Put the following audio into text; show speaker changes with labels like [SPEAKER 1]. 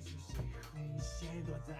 [SPEAKER 1] 是谁？和你躲在